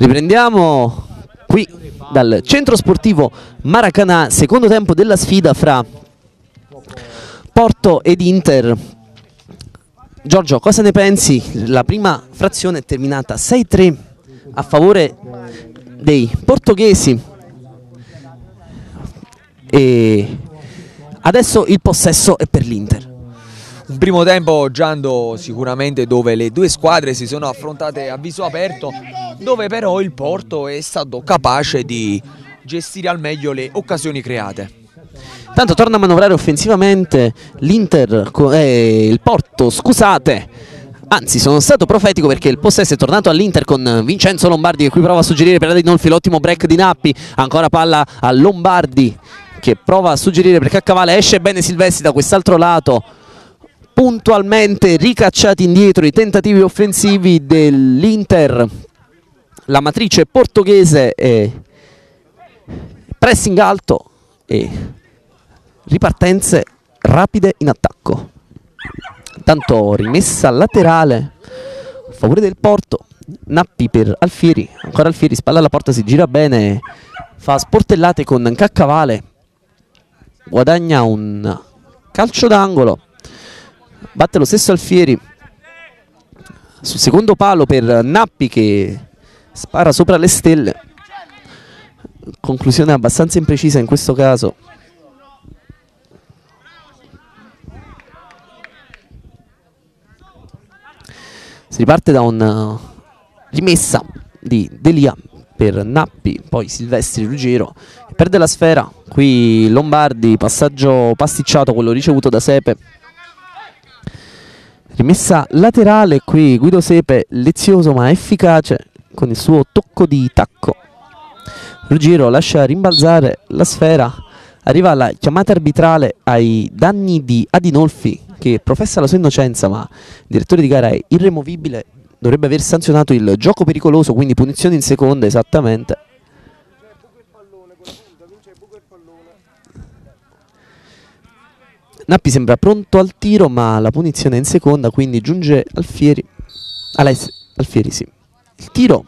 Riprendiamo qui dal centro sportivo Maracanã, secondo tempo della sfida fra Porto ed Inter. Giorgio, cosa ne pensi? La prima frazione è terminata 6-3 a favore dei portoghesi e adesso il possesso è per l'Inter. Un primo tempo Giando sicuramente dove le due squadre si sono affrontate a viso aperto, dove però il Porto è stato capace di gestire al meglio le occasioni create. Tanto torna a manovrare offensivamente l'Inter, eh, il Porto, scusate, Anzi, sono stato profetico perché il possesso è tornato all'Inter con Vincenzo Lombardi che qui prova a suggerire per Adinolfi l'ottimo break di Nappi. Ancora palla a Lombardi che prova a suggerire per Caccavale. Esce bene Silvestri da quest'altro lato puntualmente ricacciati indietro i tentativi offensivi dell'Inter. La matrice portoghese è pressing alto e ripartenze rapide in attacco. Intanto rimessa laterale a favore del Porto. Nappi per Alfieri, ancora Alfieri, spalla alla porta, si gira bene, fa sportellate con Caccavale, guadagna un calcio d'angolo batte lo stesso Alfieri sul secondo palo per Nappi che spara sopra le stelle. Conclusione abbastanza imprecisa in questo caso. Si riparte da una rimessa di Delia per Nappi, poi Silvestri Ruggero perde la sfera, qui Lombardi, passaggio pasticciato, quello ricevuto da Sepe Rimessa laterale qui Guido Sepe, lezioso ma efficace con il suo tocco di tacco. Ruggiero lascia rimbalzare la sfera, arriva la chiamata arbitrale ai danni di Adinolfi che professa la sua innocenza ma il direttore di gara è irremovibile, dovrebbe aver sanzionato il gioco pericoloso, quindi punizione in seconda esattamente. Nappi sembra pronto al tiro ma la punizione è in seconda quindi giunge Alfieri. Alessi, Alfieri sì. Il tiro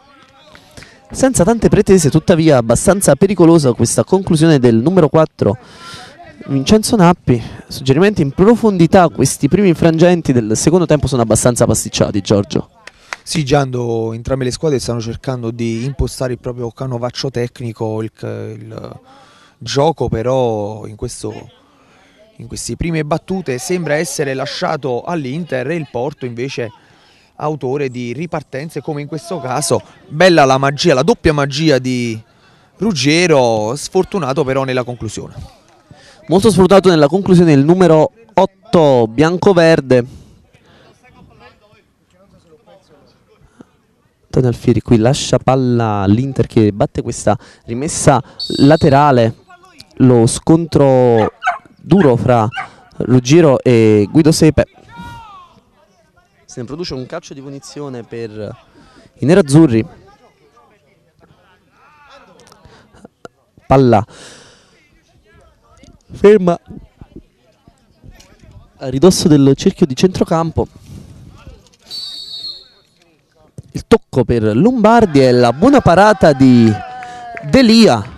senza tante pretese tuttavia abbastanza pericolosa questa conclusione del numero 4 Vincenzo Nappi. Suggerimenti in profondità questi primi frangenti del secondo tempo sono abbastanza pasticciati Giorgio. Sì, Giando, entrambe le squadre stanno cercando di impostare il proprio canovaccio tecnico, il, il gioco però in questo in queste prime battute sembra essere lasciato all'Inter e il Porto invece autore di ripartenze come in questo caso. Bella la magia, la doppia magia di Ruggero, sfortunato però nella conclusione. Molto sfortunato nella conclusione il numero 8 bianco-verde. Antonio Alfieri qui lascia palla all'Inter che batte questa rimessa laterale. Lo scontro duro fra Ruggiro e Guido Sepe. Se ne produce un calcio di punizione per i nerazzurri. Palla ferma a ridosso del cerchio di centrocampo. Il tocco per Lombardi e la buona parata di Delia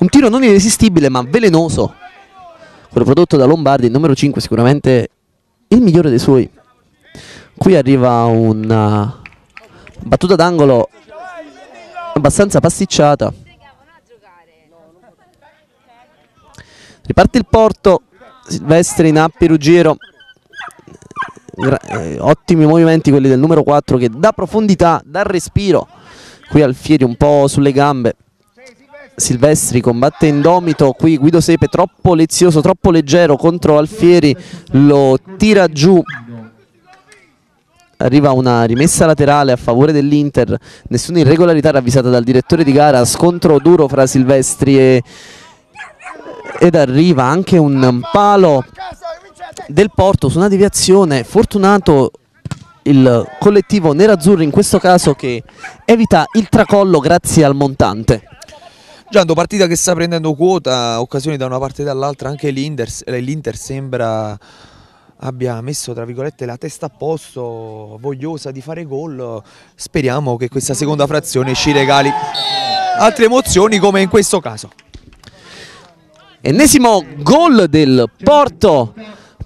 un tiro non irresistibile ma velenoso. Quello prodotto da Lombardi, il numero 5 sicuramente il migliore dei suoi. Qui arriva una battuta d'angolo abbastanza pasticciata. Riparte il Porto, Silvestri, Nappi, Ruggiero. Eh, ottimi movimenti quelli del numero 4 che dà profondità, dà respiro. Qui Alfieri un po' sulle gambe. Silvestri combatte indomito, qui Guido Sepe troppo lezioso, troppo leggero contro Alfieri, lo tira giù. Arriva una rimessa laterale a favore dell'Inter, nessuna irregolarità ravvisata dal direttore di gara, scontro duro fra Silvestri e, ed arriva anche un palo del Porto su una deviazione, fortunato il collettivo nerazzurro in questo caso che evita il tracollo grazie al montante. Giando, partita che sta prendendo quota, occasioni da una parte e dall'altra, anche l'Inter, l'Inter sembra abbia messo tra virgolette la testa a posto, vogliosa di fare gol. Speriamo che questa seconda frazione ci regali altre emozioni come in questo caso. Ennesimo gol del Porto,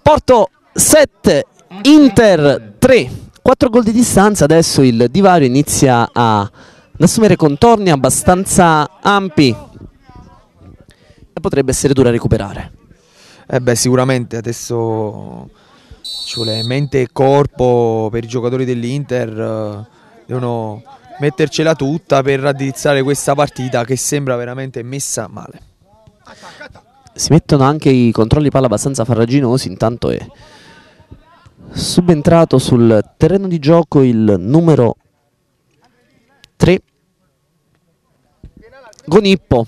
Porto 7, Inter 3, 4 gol di distanza, adesso il divario inizia a, ad assumere contorni abbastanza ampi e potrebbe essere dura recuperare. Eh beh, sicuramente adesso ci vuole mente e corpo per i giocatori dell'Inter, eh, devono mettercela tutta per raddrizzare questa partita che sembra veramente messa male. Si mettono anche i controlli palla abbastanza farraginosi, intanto è subentrato sul terreno di gioco il numero 3 Gonippo.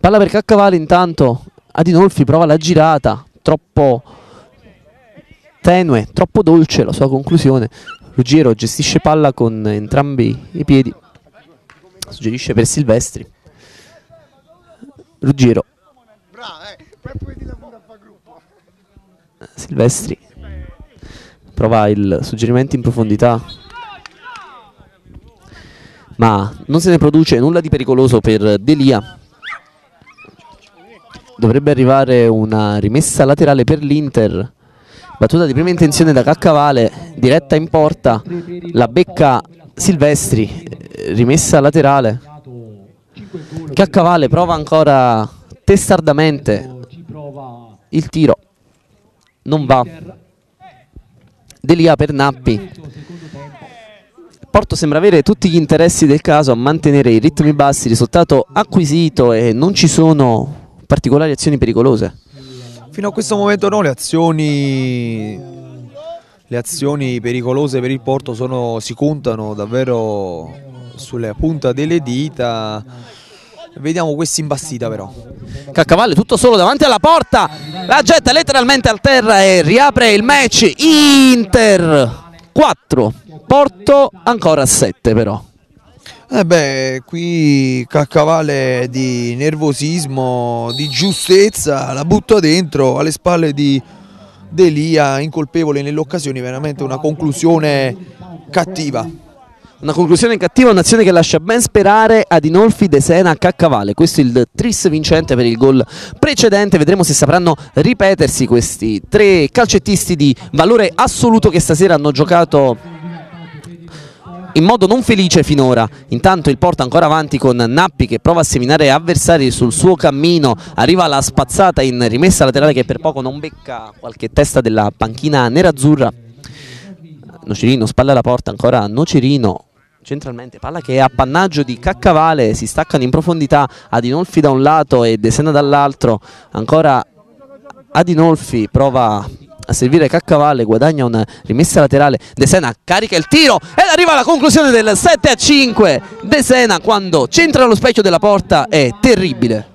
Palla per Caccavale intanto Adinolfi prova la girata, troppo tenue, troppo dolce la sua conclusione. Ruggiero gestisce palla con entrambi i piedi, suggerisce per Silvestri. Ruggiero. Silvestri prova il suggerimento in profondità, ma non se ne produce nulla di pericoloso per Delia. Dovrebbe arrivare una rimessa laterale per l'Inter. Battuta di prima intenzione da Caccavale, diretta in porta, la becca Silvestri, rimessa laterale. Caccavale prova ancora testardamente il tiro, non va. Delia per Nappi. Porto sembra avere tutti gli interessi del caso a mantenere i ritmi bassi, risultato acquisito e non ci sono particolari azioni pericolose. Fino a questo momento no, le azioni, le azioni pericolose per il Porto sono, si contano davvero sulle punta delle dita. Vediamo questa imbastita però. Caccavalle tutto solo davanti alla porta, la getta letteralmente al terra e riapre il match. Inter 4, Porto ancora 7 però. Eh beh, qui Caccavale di nervosismo, di giustezza, la butta dentro alle spalle di Delia, incolpevole nell'occasione, veramente una conclusione cattiva. Una conclusione cattiva, un'azione che lascia ben sperare ad Inolfi De Sena a Caccavale. Questo è il tris vincente per il gol precedente. Vedremo se sapranno ripetersi questi tre calcettisti di valore assoluto che stasera hanno giocato in modo non felice finora. Intanto il porta ancora avanti con Nappi che prova a seminare avversari sul suo cammino. Arriva la spazzata in rimessa laterale che per poco non becca qualche testa della panchina nerazzurra. Nocerino spalla alla porta ancora Nocerino centralmente, palla che è appannaggio di Caccavale, si staccano in profondità Adinolfi da un lato e De Sena dall'altro, ancora Adinolfi prova a servire Caccavalle, guadagna una rimessa laterale, De Sena carica il tiro ed arriva alla conclusione del 7 a 5. De Sena quando centra lo specchio della porta è terribile.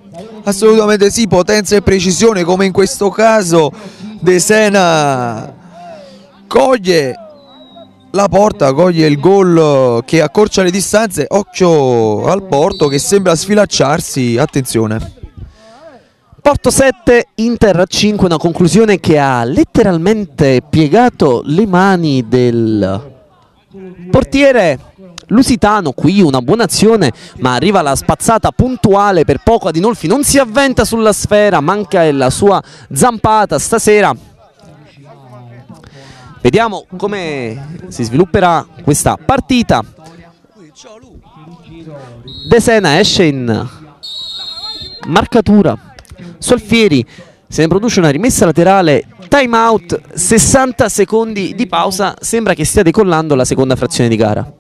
Assolutamente sì, potenza e precisione come in questo caso De Sena coglie la porta, coglie il gol che accorcia le distanze, occhio al Porto che sembra sfilacciarsi, attenzione. Porto 7, Inter 5, una conclusione che ha letteralmente piegato le mani del portiere Lusitano, qui una buona azione ma arriva la spazzata puntuale per poco. Adinolfi non si avventa sulla sfera, manca la sua zampata. Stasera vediamo come si svilupperà questa partita. De Sena esce in marcatura. Solfieri se ne produce una rimessa laterale, time out, 60 secondi di pausa, sembra che stia decollando la seconda frazione di gara.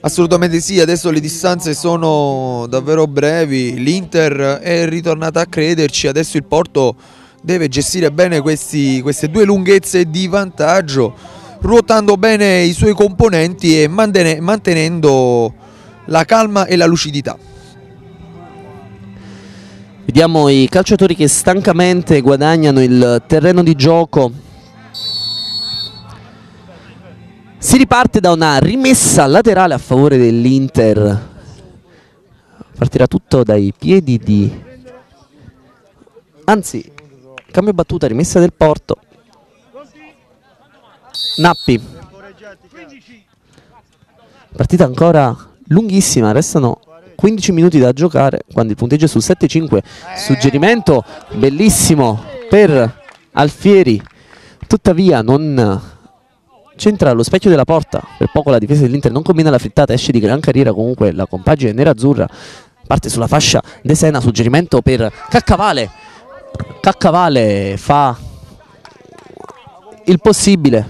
Assolutamente sì, adesso le distanze sono davvero brevi, l'Inter è ritornata a crederci, adesso il Porto deve gestire bene questi, queste due lunghezze di vantaggio, ruotando bene i suoi componenti e mantenendo la calma e la lucidità. Vediamo i calciatori che stancamente guadagnano il terreno di gioco. Si riparte da una rimessa laterale a favore dell'Inter. Partirà tutto dai piedi di... Anzi, cambio battuta, rimessa del Porto. Nappi. Partita ancora lunghissima, restano 15 minuti da giocare quando il punteggio è sul 7-5. Suggerimento bellissimo per Alfieri, tuttavia non centra lo specchio della porta, per poco la difesa dell'Inter non combina la frittata, esce di gran carriera comunque la compagine nera-azzurra, parte sulla fascia De Sena, suggerimento per Caccavale, Caccavale fa il possibile,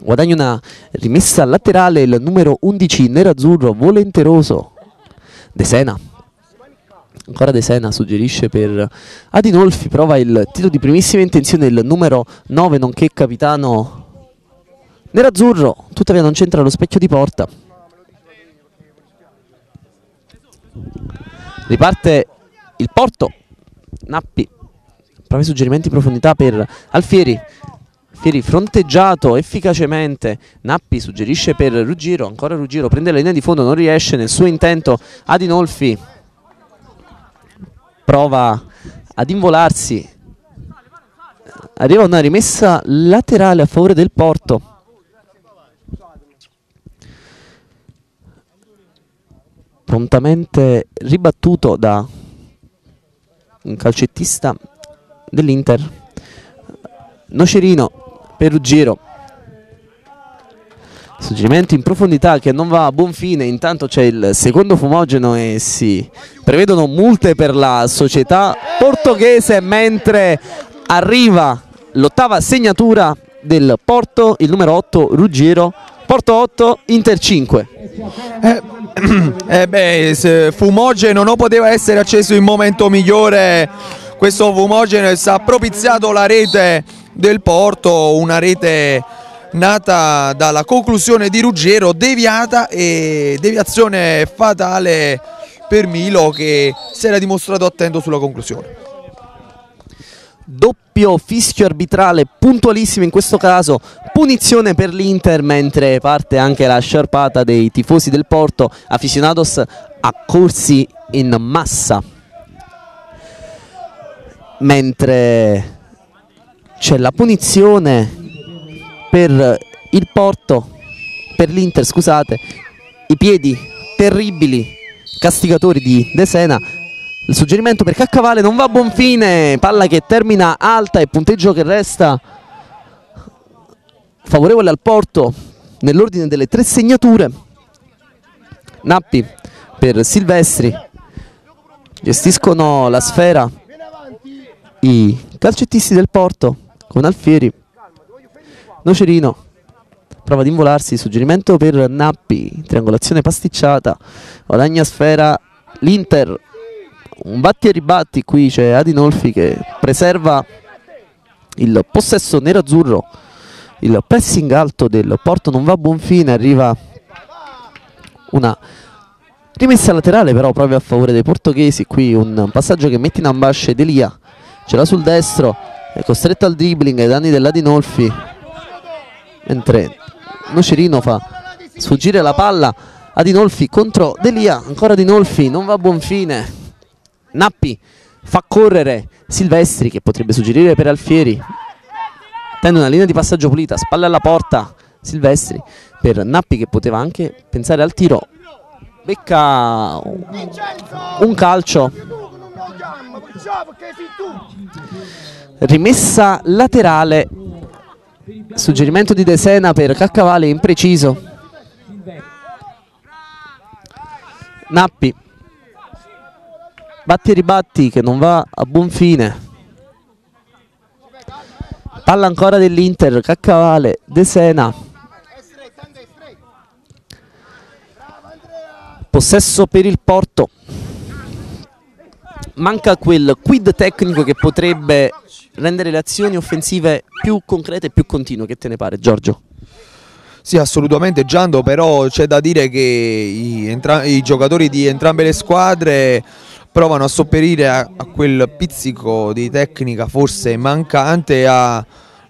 guadagna una rimessa laterale il numero 11 nero-azzurro, volenteroso, De Sena. Ancora De Sena suggerisce per Adinolfi prova il tiro di primissima intenzione il numero 9 nonché capitano nerazzurro tuttavia non c'entra lo specchio di porta. Riparte il Porto Nappi. Prova i suggerimenti in profondità per Alfieri. Fieri fronteggiato efficacemente, Nappi suggerisce per Ruggiro, ancora Ruggiro prende la linea di fondo, non riesce nel suo intento. Adinolfi prova ad involarsi. Arriva una rimessa laterale a favore del Porto. Prontamente ribattuto da un calcettista dell'Inter Nocerino per Ruggero Suggerimento in profondità che non va a buon fine, intanto c'è il secondo fumogeno e si prevedono multe per la società portoghese mentre arriva l'ottava segnatura del Porto, il numero 8 Ruggiero, Porto 8, Inter 5. Eh, eh beh, fumogeno non poteva essere acceso in momento migliore, questo fumogeno ha propiziato la rete del Porto, una rete nata dalla conclusione di Ruggero deviata e deviazione fatale per Milo che si era dimostrato attento sulla conclusione. Doppio fischio arbitrale puntualissimo in questo caso, punizione per l'Inter mentre parte anche la sciarpata dei tifosi del Porto, aficionados accorsi in massa. Mentre c'è la punizione per il Porto, per l'Inter, scusate, i piedi terribili, castigatori di De Sena. Il suggerimento per Caccavale non va a buon fine, palla che termina alta e punteggio che resta favorevole al Porto nell'ordine delle tre segnature. Nappi per Silvestri, gestiscono la sfera i calcettisti del Porto con Alfieri. Nocerino prova ad involarsi, suggerimento per Nappi, triangolazione pasticciata, guadagna sfera l'Inter, un batti e ribatti, qui c'è Adinolfi che preserva il possesso nero-azzurro, il pressing alto del Porto non va a buon fine, arriva una rimessa laterale però proprio a favore dei portoghesi, qui un passaggio che mette in ambasce Delia, ce l'ha sul destro, è costretto al dribbling ai danni dell'Adinolfi, mentre Nocerino fa sfuggire la palla Adinolfi contro Delia, ancora Adinolfi, non va a buon fine. Nappi fa correre Silvestri che potrebbe suggerire per Alfieri. Tende una linea di passaggio pulita, spalle alla porta Silvestri per Nappi che poteva anche pensare al tiro. Becca un calcio. Rimessa laterale Suggerimento di De Sena per Caccavale impreciso. Nappi. Batti e ribatti che non va a buon fine. Palla ancora dell'Inter, Caccavale, De Sena. Possesso per il Porto. Manca quel quid tecnico che potrebbe rendere le azioni offensive più concrete e più continue. Che te ne pare, Giorgio? Sì, assolutamente Giando, però c'è da dire che i, i, giocatori di entrambe le squadre provano a sopperire a, a quel pizzico di tecnica forse mancante, a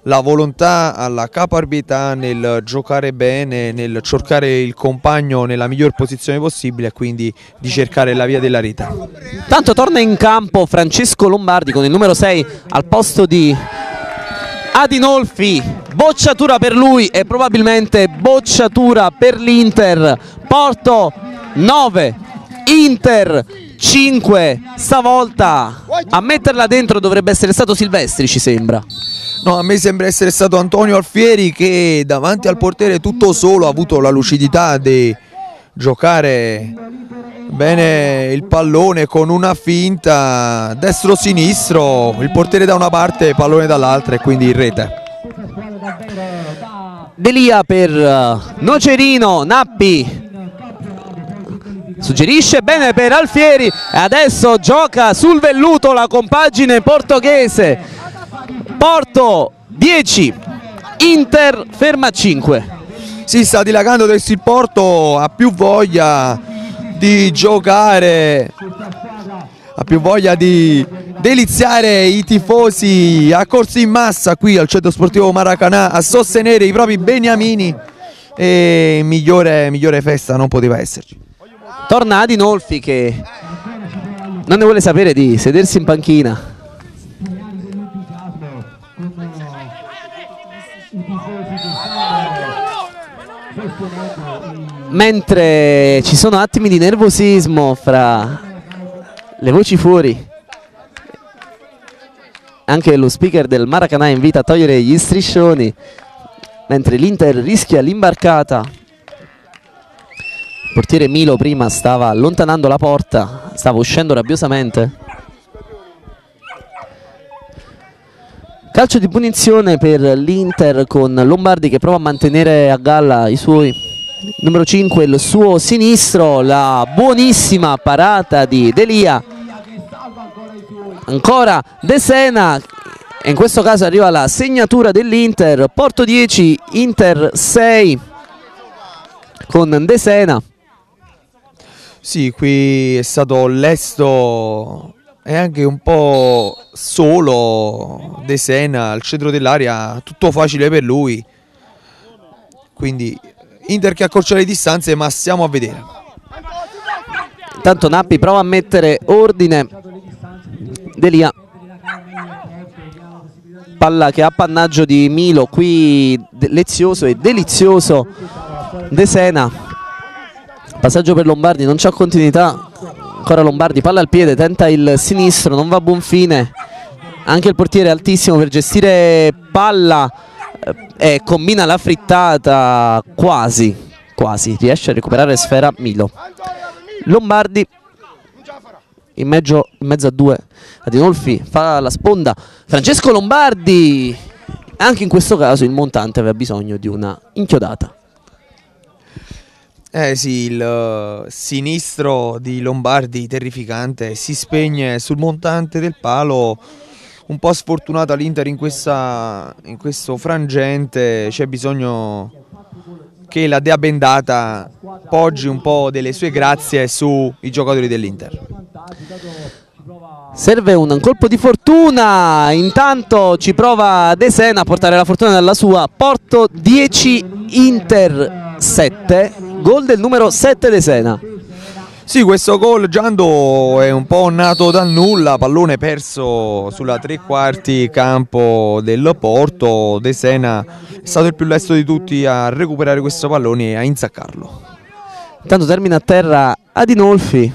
la volontà, alla caparbietà nel giocare bene, nel cercare il compagno nella miglior posizione possibile e quindi di cercare la via della rete. Tanto torna in campo Francesco Lombardi con il numero 6 al posto di Adinolfi bocciatura per lui e probabilmente bocciatura per l'Inter. Porto 9, Inter 5, stavolta a metterla dentro dovrebbe essere stato Silvestri ci sembra. No, a me sembra essere stato Antonio Alfieri che davanti al portiere tutto solo ha avuto la lucidità di giocare bene il pallone con una finta destro-sinistro, il portiere da una parte e il pallone dall'altra e quindi in rete. Delia per uh, Nocerino, Nappi suggerisce bene per Alfieri. Adesso gioca sul velluto la compagine portoghese. Porto 10 Inter ferma 5 si sta dilagando adesso il Porto ha più voglia di giocare ha più voglia di deliziare i tifosi a corsi in massa qui al centro sportivo Maracanà a sostenere i propri beniamini. E migliore, migliore festa non poteva esserci torna Adinolfi che non ne vuole sapere di sedersi in panchina. Mentre ci sono attimi di nervosismo fra le voci fuori anche lo speaker del Maracanã invita a togliere gli striscioni mentre l'Inter rischia l'imbarcata portiere Milo prima stava allontanando la porta stava uscendo rabbiosamente. Calcio di punizione per l'Inter con Lombardi che prova a mantenere a galla i suoi numero 5 il suo sinistro la buonissima parata di Delia ancora De Sena in questo caso arriva la segnatura dell'Inter Porto 10 Inter 6 con De Sena sì qui è stato lesto e anche un po' solo De Sena al centro dell'area tutto facile per lui quindi Inter che accorcia le distanze ma stiamo a vedere. Intanto Nappi prova a mettere ordine. Delia. Palla che ha appannaggio di Milo, qui lezioso e delizioso De Sena. Passaggio per Lombardi, non c'è continuità. Ancora Lombardi, palla al piede, tenta il sinistro, non va a buon fine. Anche il portiere è altissimo per gestire palla e combina la frittata quasi, quasi, riesce a recuperare sfera Milo. Lombardi in mezzo, in mezzo a due, Adinolfi fa la sponda, Francesco Lombardi, anche in questo caso il montante aveva bisogno di una inchiodata. Eh sì, il uh, sinistro di Lombardi terrificante si spegne sul montante del palo un po' sfortunata l'Inter in, in questo frangente, c'è bisogno che la Dea Bendata poggi un po' delle sue grazie sui giocatori dell'Inter. Serve un colpo di fortuna, intanto ci prova De Sena a portare la fortuna dalla sua, Porto 10, Inter 7, gol del numero 7 De Sena. Sì, questo gol Giando è un po' nato dal nulla, pallone perso sulla tre quarti campo del Porto, De Sena è stato il più lesto di tutti a recuperare questo pallone e a insaccarlo. Intanto termina a terra Adinolfi,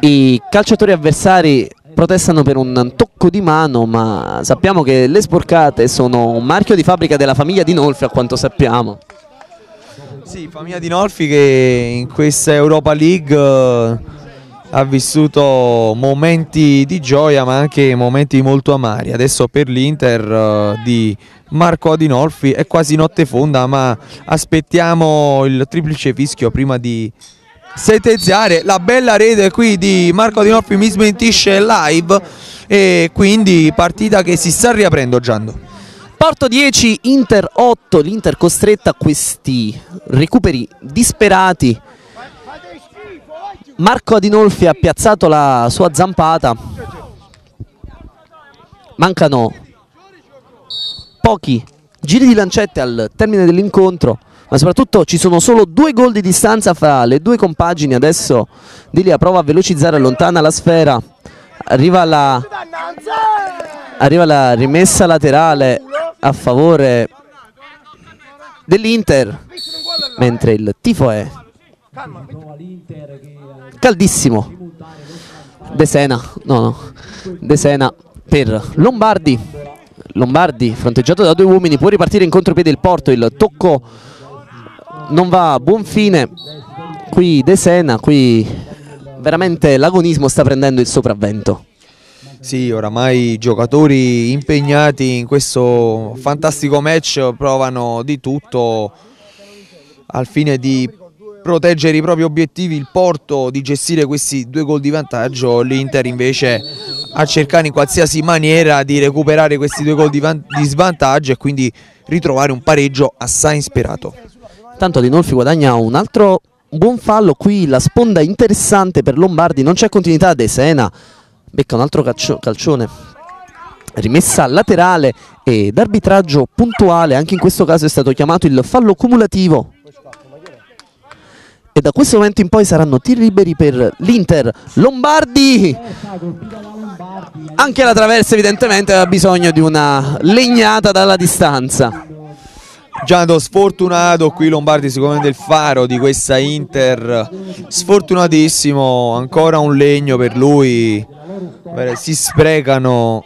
i calciatori avversari protestano per un tocco di mano ma sappiamo che le sporcate sono un marchio di fabbrica della famiglia Dinolfi a quanto sappiamo. Sì, famiglia di Nolfi che in questa Europa League uh, ha vissuto momenti di gioia ma anche momenti molto amari. Adesso per l'Inter uh, di Marco Adinolfi è quasi notte fonda ma aspettiamo il triplice fischio prima di sentenziare. La bella rete qui di Marco Adinolfi mi smentisce live e quindi partita che si sta riaprendo Giando. Porto 10, Inter 8, l'Inter costretta a questi recuperi disperati. Marco Adinolfi ha piazzato la sua zampata. Mancano pochi giri di lancette al termine dell'incontro, ma soprattutto ci sono solo due gol di distanza fra le due compagini. Adesso Dilia prova a velocizzare, allontana la sfera. Arriva la arriva la rimessa laterale a favore dell'Inter mentre il tifo è caldissimo De Sena no no De Sena per Lombardi Lombardi fronteggiato da due uomini può ripartire in contropiede il Porto il tocco non va a buon fine. Qui De Sena qui veramente l'agonismo sta prendendo il sopravvento. Sì, oramai i giocatori impegnati in questo fantastico match provano di tutto al fine di proteggere i propri obiettivi, il Porto di gestire questi due gol di vantaggio, l'Inter invece a cercare in qualsiasi maniera di recuperare questi due gol di, di svantaggio e quindi ritrovare un pareggio assai insperato. Tanto Dinolfi guadagna un altro buon fallo, qui la sponda interessante per Lombardi, non c'è continuità De Sena becca un altro calcio, calcione. Rimessa laterale ed arbitraggio puntuale anche in questo caso è stato chiamato il fallo cumulativo. E da questo momento in poi saranno tiri liberi per l'Inter. Lombardi! Anche la traversa evidentemente aveva bisogno di una legnata dalla distanza Giando sfortunato qui Lombardi sicuramente il faro di questa Inter sfortunatissimo ancora un legno per lui si sprecano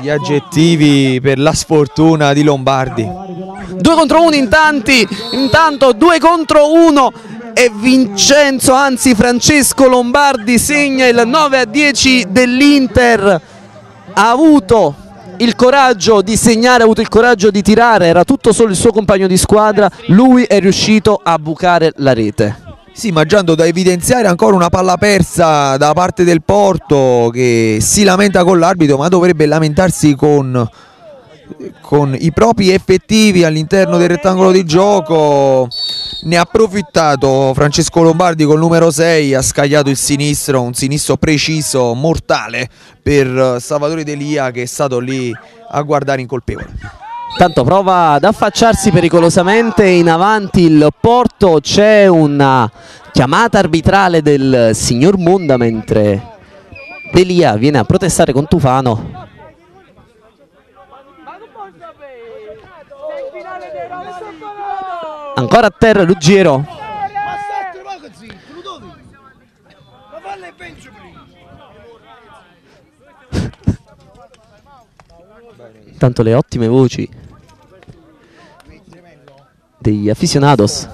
gli aggettivi per la sfortuna di Lombardi. Due contro uno intanti, intanto due contro uno e Vincenzo, anzi Francesco Lombardi segna il 9 a 10 dell'Inter. Ha avuto il coraggio di segnare, ha avuto il coraggio di tirare, era tutto solo il suo compagno di squadra, lui è riuscito a bucare la rete. Sì, mangiando da evidenziare ancora una palla persa da parte del Porto che si lamenta con l'arbitro ma dovrebbe lamentarsi con, con i propri effettivi all'interno del rettangolo di gioco. Ne ha approfittato Francesco Lombardi col numero 6, ha scagliato il sinistro, un sinistro preciso, mortale per Salvatore Delia che è stato lì a guardare incolpevole. Tanto prova ad affacciarsi pericolosamente in avanti il Porto, c'è una chiamata arbitrale del signor Monda mentre Delia viene a protestare con Tufano. Ancora a terra Ruggiero. Tanto le ottime voci degli aficionados.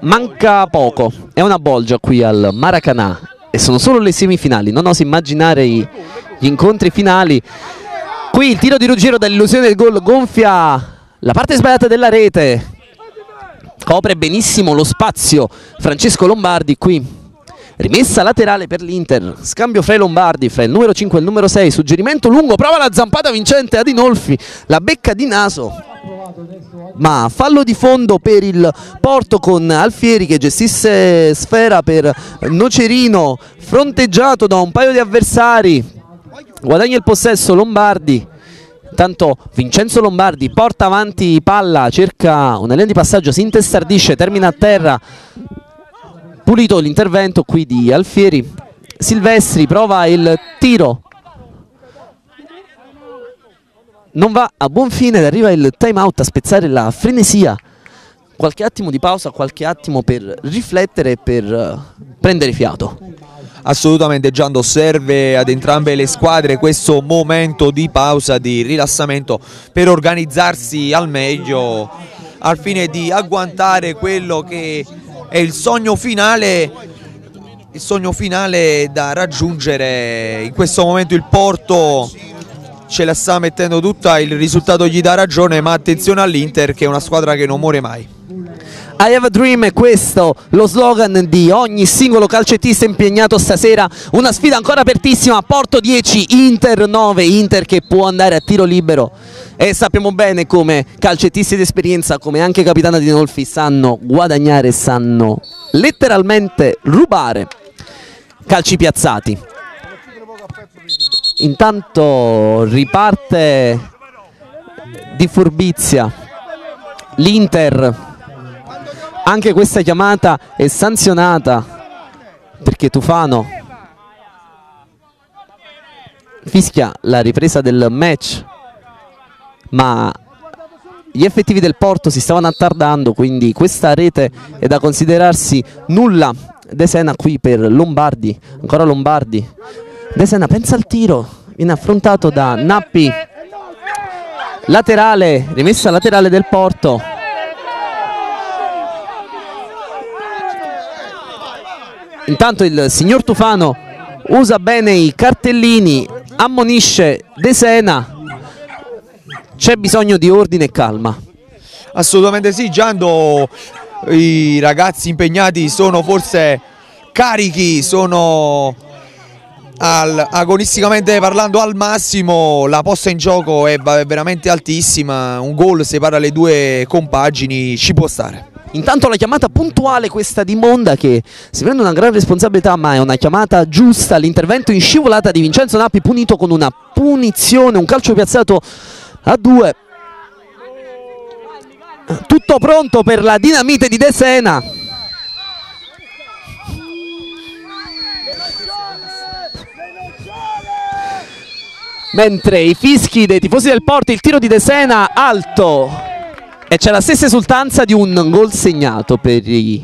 Manca poco, è una bolgia qui al Maracanã e sono solo le semifinali, non oso immaginare i, gli incontri finali. Qui il tiro di Ruggero dall'illusione del gol gonfia la parte sbagliata della rete, copre benissimo lo spazio Francesco Lombardi qui rimessa laterale per l'Inter, scambio fra i Lombardi, fra il numero 5 e il numero 6, suggerimento lungo, prova la zampata vincente Adinolfi, la becca di naso, ma fallo di fondo per il Porto con Alfieri che gestisse sfera per Nocerino, fronteggiato da un paio di avversari, guadagna il possesso Lombardi, Intanto Vincenzo Lombardi porta avanti palla, cerca una linea di passaggio, si intestardisce, termina a terra, pulito l'intervento qui di Alfieri. Silvestri prova il tiro. Non va a buon fine ed arriva il time out a spezzare la frenesia. Qualche attimo di pausa qualche attimo per riflettere e per eh, prendere fiato assolutamente Giando serve ad entrambe le squadre questo momento di pausa di rilassamento per organizzarsi al meglio al fine di agguantare quello che è il sogno finale il sogno finale da raggiungere. In questo momento il Porto ce la sta mettendo tutta il risultato gli dà ragione ma attenzione all'Inter che è una squadra che non muore mai I have a dream è questo lo slogan di ogni singolo calcettista impegnato stasera. Una sfida ancora apertissima Porto 10 Inter 9 Inter che può andare a tiro libero. E sappiamo bene come calcettisti d'esperienza come anche capitano di Nolfi sanno guadagnare sanno letteralmente rubare calci piazzati. Intanto riparte di furbizia l'Inter Anche questa chiamata è sanzionata perché Tufano fischia la ripresa del match. Ma gli effettivi del Porto si stavano attardando quindi questa rete è da considerarsi nulla. De Sena qui per Lombardi ancora Lombardi. De Sena pensa al tiro viene affrontato da Nappi. Laterale rimessa laterale del Porto intanto il signor Tufano usa bene i cartellini ammonisce De Sena. C'è bisogno di ordine e calma. Assolutamente sì Giando i ragazzi impegnati sono forse carichi sono al, agonisticamente parlando al massimo la posta in gioco è veramente altissima un gol separa le due compagini ci può stare Intanto la chiamata puntuale questa di Monda che si prende una gran responsabilità ma è una chiamata giusta, l'intervento in scivolata di Vincenzo Nappi punito con una punizione, un calcio piazzato a due. Tutto pronto per la dinamite di De Sena. Mentre i fischi dei tifosi del Porto, il tiro di De Sena alto e c'è la stessa esultanza di un gol segnato per i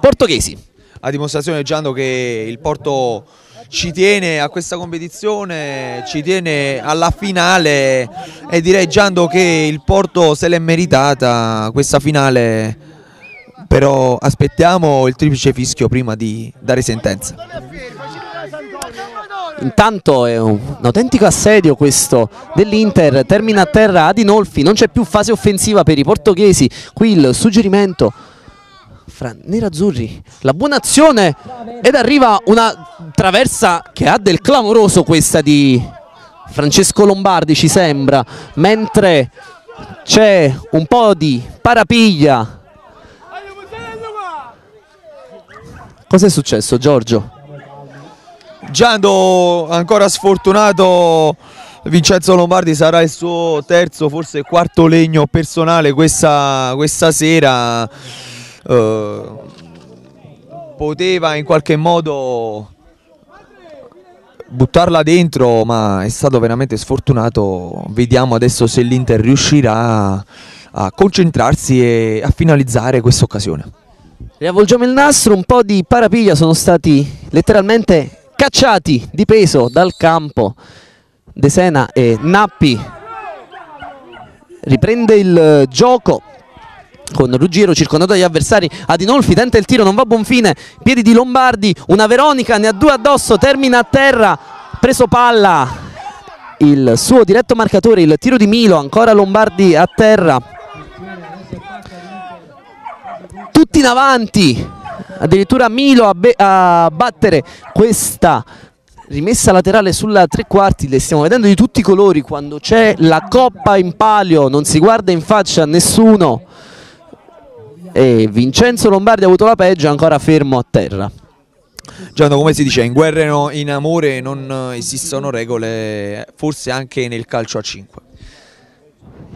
portoghesi. A dimostrazione Giando che il Porto ci tiene a questa competizione, ci tiene alla finale e direi Giando che il Porto se l'è meritata questa finale, però aspettiamo il triplice fischio prima di dare sentenza. Intanto è un, autentico assedio questo dell'Inter, termina a terra Adinolfi, non c'è più fase offensiva per i portoghesi, qui il suggerimento fra nerazzurri, la buona azione ed arriva una traversa che ha del clamoroso questa di Francesco Lombardi ci sembra, mentre c'è un po' di parapiglia. Cos'è successo Giorgio? Giando ancora sfortunato Vincenzo Lombardi sarà il suo terzo forse quarto legno personale questa, questa sera. Eh, poteva in qualche modo buttarla dentro ma è stato veramente sfortunato. Vediamo adesso se l'Inter riuscirà a concentrarsi e a finalizzare questa occasione. Riavvolgiamo il nastro un po' di parapiglia sono stati letteralmente cacciati di peso dal campo. De Sena e Nappi riprende il gioco con Ruggiero circondato dagli avversari. Adinolfi tenta il tiro non va a buon fine. Piedi di Lombardi una Veronica ne ha due addosso termina a terra. Preso palla il suo diretto marcatore il tiro di Milo ancora Lombardi a terra. Tutti in avanti addirittura Milo a, a battere questa rimessa laterale sulla tre quarti. Le stiamo vedendo di tutti i colori. Quando c'è la coppa in palio non si guarda in faccia a nessuno. E Vincenzo Lombardi ha avuto la peggio ancora fermo a terra. Gianno come si dice? In guerra e in amore non esistono regole forse anche nel calcio a 5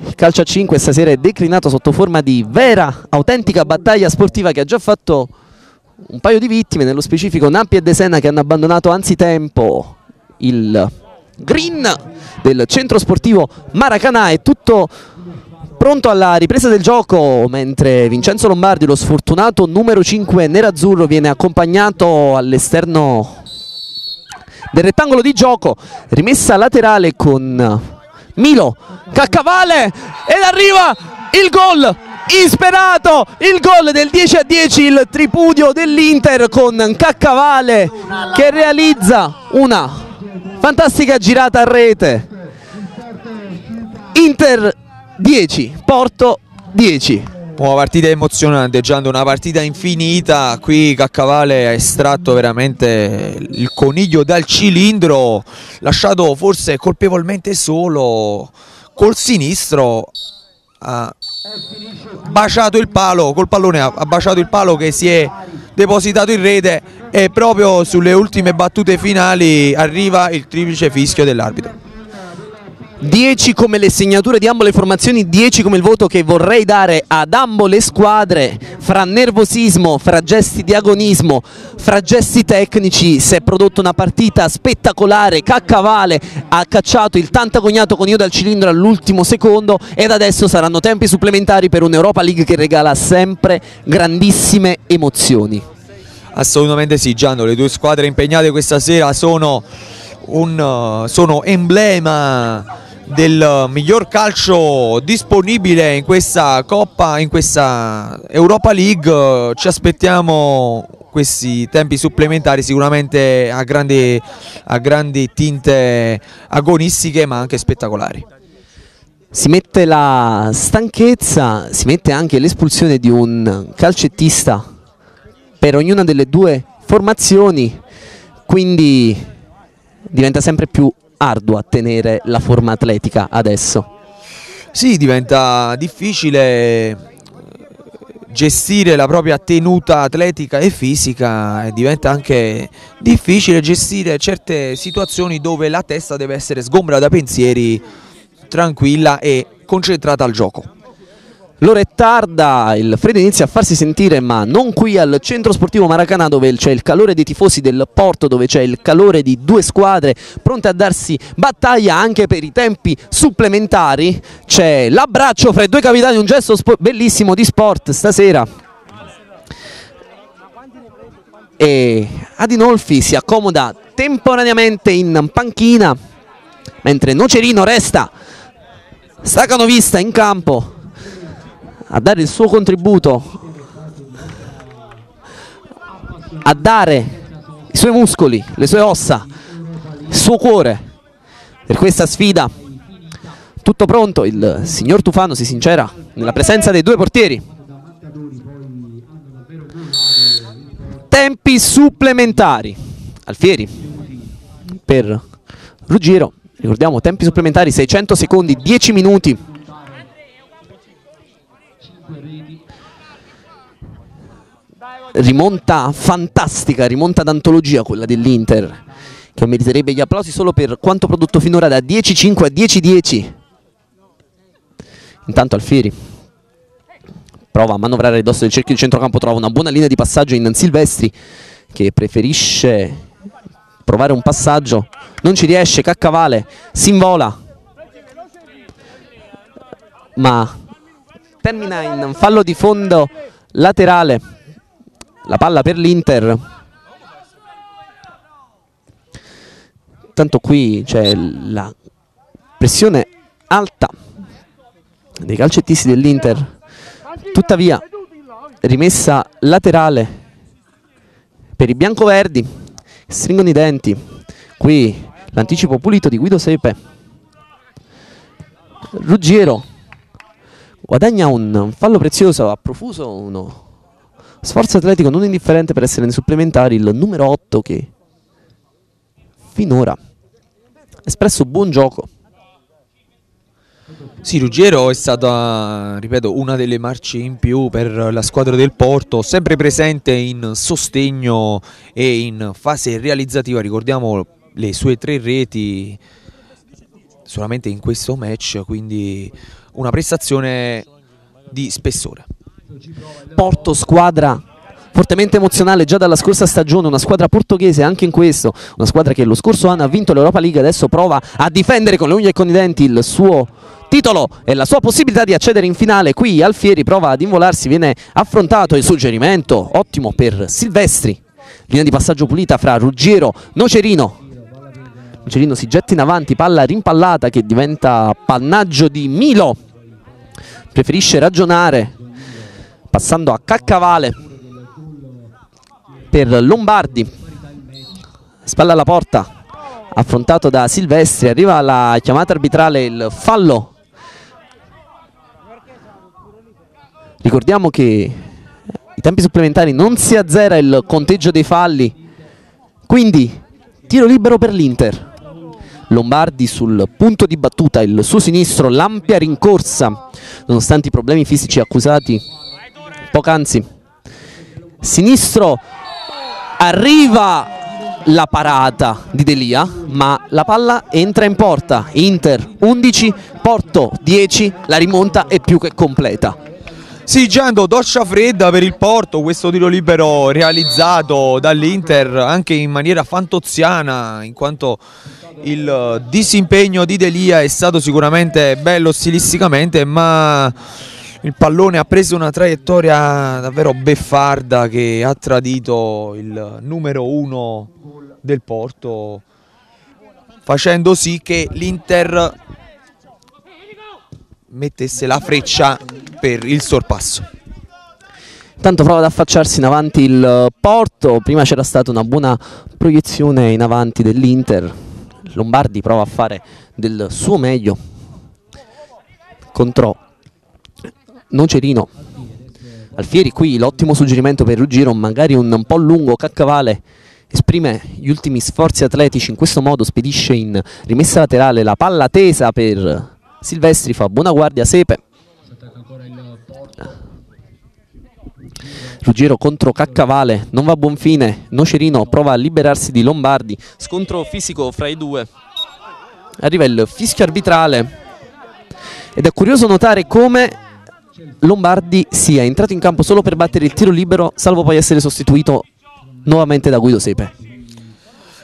il calcio a 5 stasera è declinato sotto forma di vera autentica battaglia sportiva che ha già fatto un paio di vittime, nello specifico Nappi e De Sena che hanno abbandonato anzitempo il green del centro sportivo Maracanà è tutto pronto alla ripresa del gioco mentre Vincenzo Lombardi, lo sfortunato numero 5 nerazzurro, viene accompagnato all'esterno del rettangolo di gioco, rimessa laterale con Milo, Caccavale ed arriva il gol insperato il gol del 10 a 10 il tripudio dell'Inter con Caccavale che realizza una fantastica girata a rete. Inter 10 Porto 10 una partita emozionante, Giando, una partita infinita, qui Caccavale ha estratto veramente il coniglio dal cilindro, lasciato forse colpevolmente solo col sinistro, ha baciato il palo, col pallone ha baciato il palo che si è depositato in rete e proprio sulle ultime battute finali arriva il triplice fischio dell'arbitro. 10 come le segnature di ambo le formazioni, 10 come il voto che vorrei dare ad ambo le squadre, fra nervosismo, fra gesti di agonismo, fra gesti tecnici, si è prodotta una partita spettacolare, Caccavale ha cacciato il tantagognato con io dal cilindro all'ultimo secondo ed adesso saranno tempi supplementari per un'Europa League che regala sempre grandissime emozioni. Assolutamente sì Gianno, le due squadre impegnate questa sera sono, un, sono emblema del miglior calcio disponibile in questa Coppa, in questa Europa League, ci aspettiamo questi tempi supplementari sicuramente a grandi, a grandi tinte agonistiche ma anche spettacolari. Si mette la stanchezza, si mette anche l'espulsione di un calcettista per ognuna delle due formazioni, quindi diventa sempre più ardua tenere la forma atletica adesso? Sì, diventa difficile eh, gestire la propria tenuta atletica e fisica e diventa anche difficile gestire certe situazioni dove la testa deve essere sgombra da pensieri, tranquilla e concentrata al gioco. L'ora è tarda, il freddo inizia a farsi sentire ma non qui al centro sportivo Maracanà dove c'è il calore dei tifosi del Porto, dove c'è il calore di due squadre pronte a darsi battaglia anche per i tempi supplementari. C'è l'abbraccio fra i due capitani, un gesto bellissimo di sport stasera. E Adinolfi si accomoda temporaneamente in panchina mentre Nocerino resta stacanovista in campo a dare il suo contributo, a dare i suoi muscoli, le sue ossa, il suo cuore per questa sfida. Tutto pronto, il signor Tufano si sincera nella presenza dei due portieri. Tempi supplementari. Alfieri per Ruggiero, ricordiamo tempi supplementari 600 secondi, 10 minuti rimonta fantastica, rimonta d'antologia quella dell'Inter che meriterebbe gli applausi solo per quanto prodotto finora da 10-5 a 10-10 intanto Alfieri prova a manovrare ridosso del cerchio di centrocampo trova una buona linea di passaggio in Silvestri che preferisce provare un passaggio. Non ci riesce, Caccavale si invola. Ma termina in fallo di fondo laterale. La palla per l'Inter. Tanto qui c'è la pressione alta dei calcettisti dell'Inter. Tuttavia rimessa laterale per i biancoverdi stringono i denti. Qui l'anticipo pulito di Guido Sepe. Ruggiero guadagna un fallo prezioso a profuso uno Sforzo atletico non indifferente per essere nei supplementari, il numero 8 che finora ha espresso buon gioco. Sì, Ruggiero è stata, ripeto, una delle marce in più per la squadra del Porto, sempre presente in sostegno e in fase realizzativa. Ricordiamo le sue tre reti solamente in questo match, quindi una prestazione di spessore. Porto squadra fortemente emozionale già dalla scorsa stagione, una squadra portoghese anche in questo, una squadra che lo scorso anno ha vinto l'Europa League, adesso prova a difendere con le unghie e con i denti il suo titolo e la sua possibilità di accedere in finale. Qui Alfieri prova ad involarsi, viene affrontato il suggerimento, ottimo per Silvestri. Linea di passaggio pulita fra Ruggiero, Nocerino. Nocerino si getta in avanti, palla rimpallata che diventa pannaggio di Milo. Preferisce ragionare, passando a Caccavale per Lombardi. Spalla alla porta affrontato da Silvestri arriva la chiamata arbitrale il fallo. Ricordiamo che i tempi supplementari non si azzera il conteggio dei falli quindi tiro libero per l'Inter Lombardi sul punto di battuta il suo sinistro l'ampia rincorsa nonostante i problemi fisici accusati poc'anzi sinistro arriva la parata di Delia, ma la palla entra in porta. Inter 11, Porto 10, la rimonta è più che completa. Sì, Giando, doccia fredda per il Porto, questo tiro libero realizzato dall'Inter anche in maniera fantoziana, in quanto il disimpegno di Delia è stato sicuramente bello stilisticamente, ma il pallone ha preso una traiettoria davvero beffarda che ha tradito il numero uno del Porto facendo sì che l'Inter mettesse la freccia per il sorpasso. Tanto prova ad affacciarsi in avanti il Porto, prima c'era stata una buona proiezione in avanti dell'Inter, Lombardi prova a fare del suo meglio contro Nocerino. Alfieri qui l'ottimo suggerimento per Ruggiro, magari un, un po' lungo, Caccavale esprime gli ultimi sforzi atletici, in questo modo spedisce in rimessa laterale la palla tesa per Silvestri, fa buona guardia Sepe. Ruggero contro Caccavale, non va a buon fine, Nocerino prova a liberarsi di Lombardi, scontro fisico fra i due. Arriva il fischio arbitrale ed è curioso notare come Lombardi sia entrato in campo solo per battere il tiro libero, salvo poi essere sostituito nuovamente da Guido Sepe.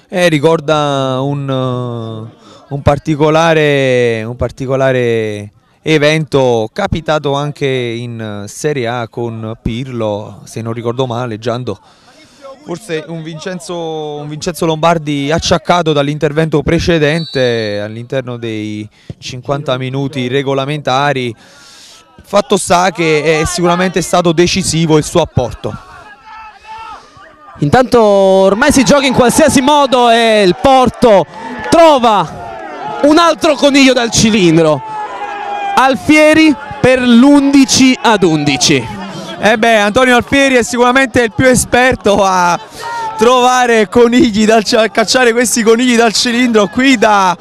Eh, ricorda un, uh, un, particolare, un particolare evento capitato anche in Serie A con Pirlo, se non ricordo male, Giando. Forse un Vincenzo, un Vincenzo Lombardi acciaccato dall'intervento precedente all'interno dei 50 minuti regolamentari. Fatto sta che è sicuramente stato decisivo il suo apporto. Intanto ormai si gioca in qualsiasi modo e il Porto trova un altro coniglio dal cilindro. Alfieri per l'11 ad 11. Eh beh, Antonio Alfieri è sicuramente il più esperto a trovare conigli, dal, a cacciare questi conigli dal cilindro qui da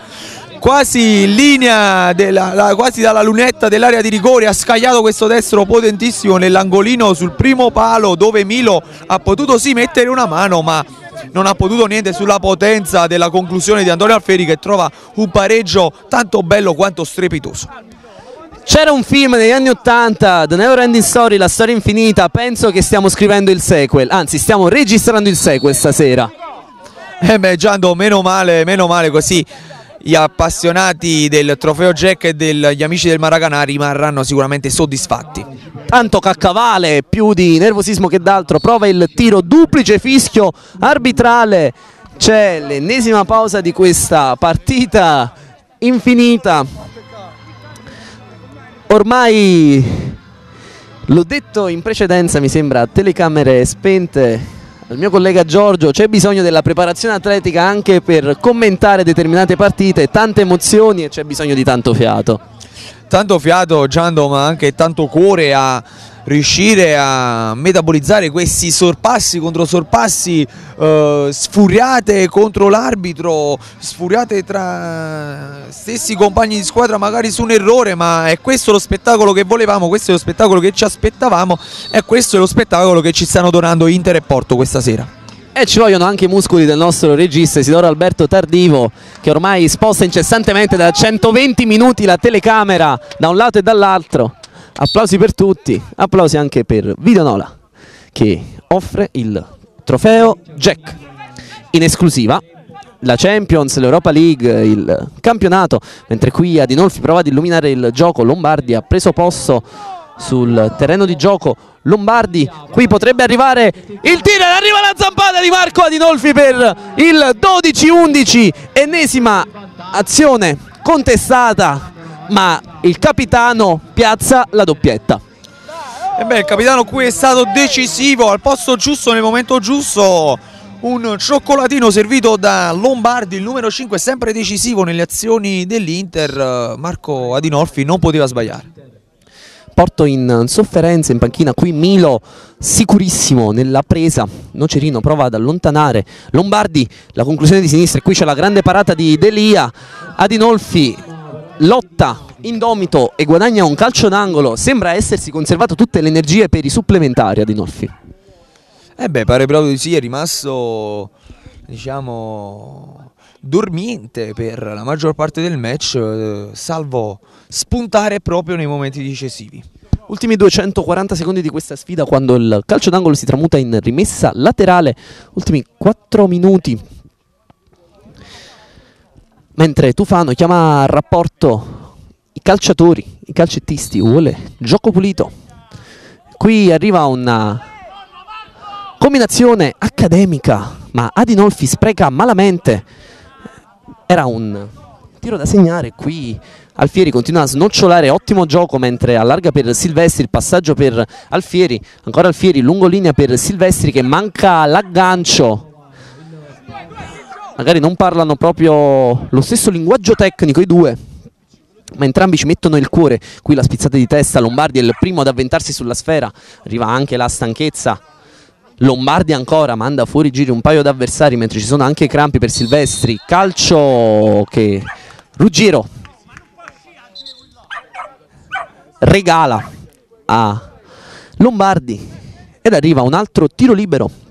quasi in linea, della, la, quasi dalla lunetta dell'area di rigore, ha scagliato questo destro potentissimo nell'angolino sul primo palo dove Milo ha potuto sì mettere una mano ma non ha potuto niente sulla potenza della conclusione di Antonio Alfieri che trova un pareggio tanto bello quanto strepitoso. C'era un film negli anni 80, The Never Ending Story, la storia infinita, penso che stiamo scrivendo il sequel, anzi stiamo registrando il sequel stasera. Eh beh Giando, meno male, meno male così gli appassionati del trofeo Jack e degli amici del Maracanã rimarranno sicuramente soddisfatti. Tanto Caccavale, più di nervosismo che d'altro, prova il tiro duplice fischio arbitrale. C'è l'ennesima pausa di questa partita infinita. Ormai l'ho detto in precedenza, mi sembra, telecamere spente al mio collega Giorgio c'è bisogno della preparazione atletica anche per commentare determinate partite, tante emozioni e c'è bisogno di tanto fiato. Tanto fiato Giando ma anche tanto cuore a riuscire a metabolizzare questi sorpassi contro sorpassi, eh, sfuriate contro l'arbitro, sfuriate tra stessi compagni di squadra magari su un errore, ma è questo lo spettacolo che volevamo, questo è lo spettacolo che ci aspettavamo e questo è lo spettacolo che ci stanno donando Inter e Porto questa sera. E ci vogliono anche i muscoli del nostro regista Isidoro Alberto Tardivo che ormai sposta incessantemente da 120 minuti la telecamera da un lato e dall'altro applausi per tutti, applausi anche per Videonola che offre il trofeo Jack. In esclusiva la Champions, l'Europa League, il campionato, mentre qui Adinolfi prova ad illuminare il gioco, Lombardi ha preso posto sul terreno di gioco, Lombardi qui potrebbe arrivare il tiro, arriva la zampata di Marco Adinolfi per il 12-11, ennesima azione contestata ma il capitano piazza la doppietta. E beh, il capitano qui è stato decisivo, al posto giusto, nel momento giusto, un cioccolatino servito da Lombardi, il numero 5, sempre decisivo nelle azioni dell'Inter, Marco Adinolfi non poteva sbagliare. Porto in sofferenza in panchina, qui Milo sicurissimo nella presa, Nocerino prova ad allontanare Lombardi, la conclusione di sinistra, qui c'è la grande parata di Delia, Adinolfi lotta indomito e guadagna un calcio d'angolo, sembra essersi conservato tutte le energie per i supplementari Adinolfi. Eh beh, pare proprio di sì, è rimasto diciamo dormiente per la maggior parte del match, eh, salvo spuntare proprio nei momenti decisivi. Ultimi 240 secondi di questa sfida quando il calcio d'angolo si tramuta in rimessa laterale, ultimi 4 minuti. Mentre Tufano chiama a rapporto i calciatori, i calcettisti, vuole gioco pulito. Qui arriva una combinazione accademica, ma Adinolfi spreca malamente. Era un tiro da segnare qui Alfieri continua a snocciolare, ottimo gioco mentre allarga per Silvestri, il passaggio per Alfieri, ancora Alfieri, lungo linea per Silvestri che manca l'aggancio. Magari non parlano proprio lo stesso linguaggio tecnico i due, ma entrambi ci mettono il cuore. Qui la spizzata di testa, Lombardi è il primo ad avventarsi sulla sfera, arriva anche la stanchezza. Lombardi ancora manda fuori giri un paio d'avversari mentre ci sono anche crampi per Silvestri. Calcio che Ruggiero regala a Lombardi ed arriva un altro tiro libero.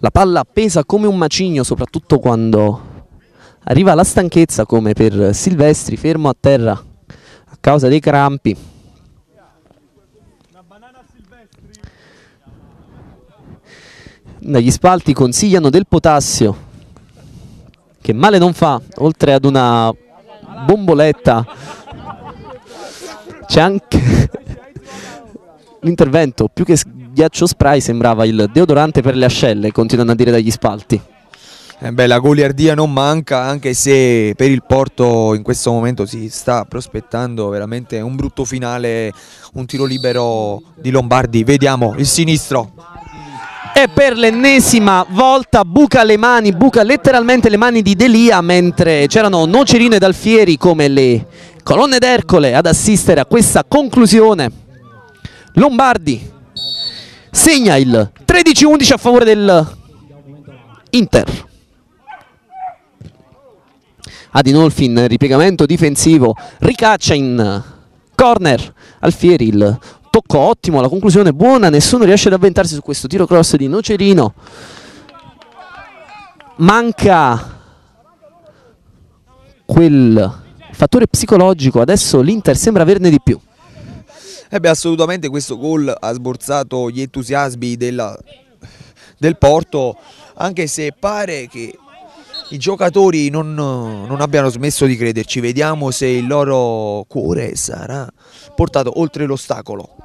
La palla pesa come un macigno, soprattutto quando arriva la stanchezza come per Silvestri, fermo a terra a causa dei crampi. Dagli spalti consigliano del potassio che male non fa, oltre ad una bomboletta c'è anche l'intervento, più che ghiaccio spray sembrava il deodorante per le ascelle, continuano a dire dagli spalti. Eh beh, la goliardia non manca, anche se per il Porto in questo momento si sta prospettando veramente un brutto finale, un tiro libero di Lombardi. Vediamo il sinistro. E per l'ennesima volta buca le mani, buca letteralmente le mani di Delia mentre c'erano Nocerino ed Alfieri come le colonne d'Ercole ad assistere a questa conclusione. Lombardi segna il 13-11 a favore del Inter. Adinolfi in ripiegamento difensivo, ricaccia in corner Alfieri, il tocco ottimo, la conclusione buona, nessuno riesce ad avventarsi su questo tiro cross di Nocerino. Manca quel fattore psicologico, adesso l'Inter sembra averne di più. Eh assolutamente questo gol ha sborzato gli entusiasmi della, del Porto, anche se pare che i giocatori non, non, abbiano smesso di crederci. Vediamo se il loro cuore sarà portato oltre l'ostacolo.